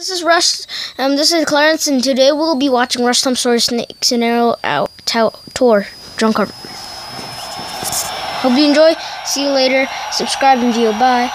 This is Rush. Um, this is Clarence, and today we'll be watching Rush Tom Sawyer Snakes and Arrow Out Tour Drunk Cover. Hope you enjoy. See you later. Subscribe and view. Bye.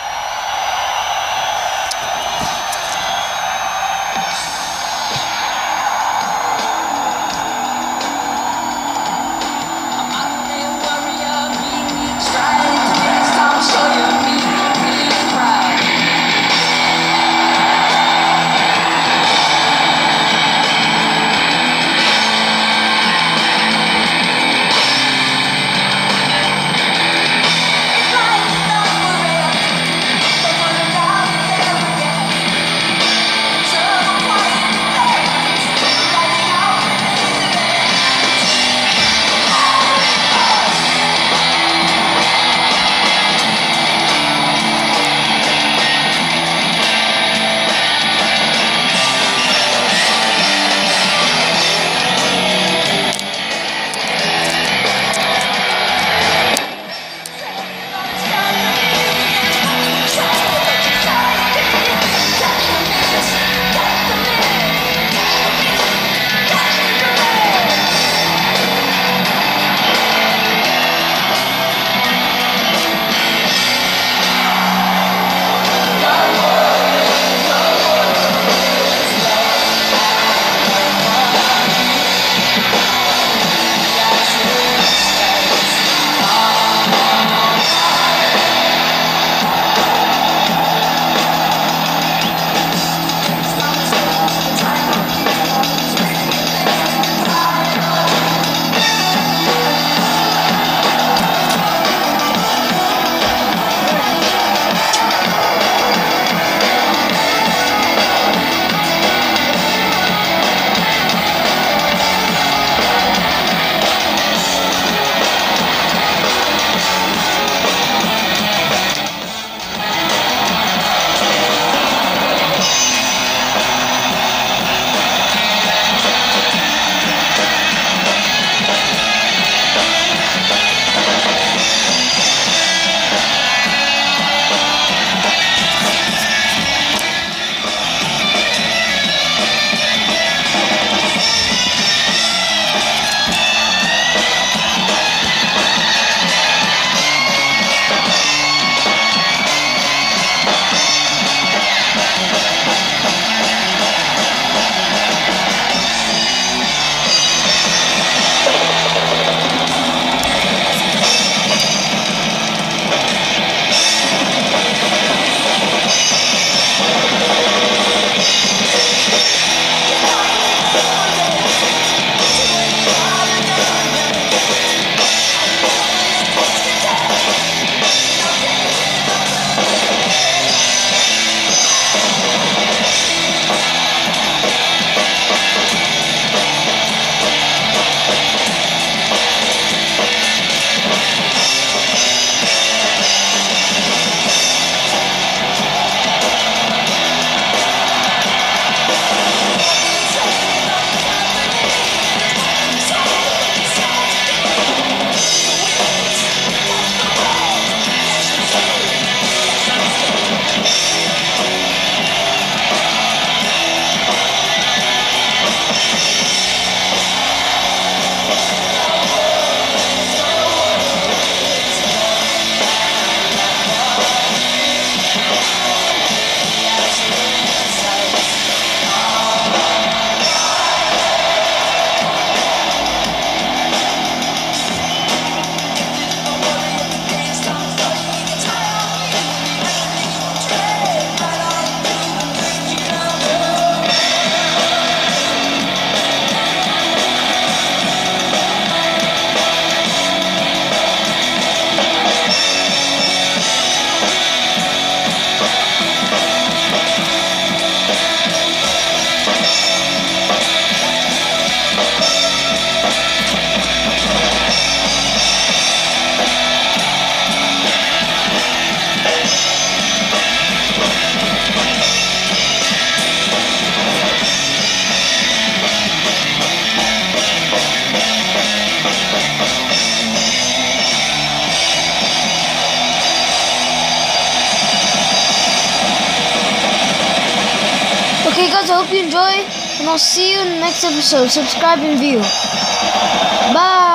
Hope you enjoy, and I'll see you in the next episode. Subscribe and view. Bye.